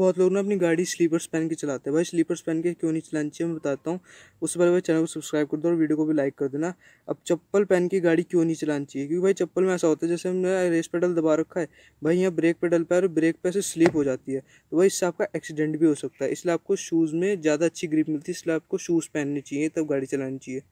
बहुत लोग ना अपनी गाड़ी स्लीपर्स पहन के चलाते हैं। भाई स्लीपर्स पहन के क्यों नहीं चलानी चाहिए मैं बताता हूँ। उससे पहले भाई चैनल को सब्सक्राइब कर दो और वीडियो को भी लाइक कर देना। अब चप्पल पहन के गाड़ी क्यों नहीं चलानी चाहिए? क्योंकि भाई, चप्पल में ऐसा होता है, जैसे हमने रेस पेडल दबा रखा है। भाई, यहाँ ब्रेक पेडल पर ब्रेक पे से स्लिप हो जाती है। तो भाई, इससे आपका एक्सीडेंट भी हो सकता है। इसलिए आपको शूज़ में ज़्यादा अच्छी ग्रिप मिलती है। इसलिए आपको शूज़ पहनने चाहिए, तब गाड़ी चलानी चाहिए।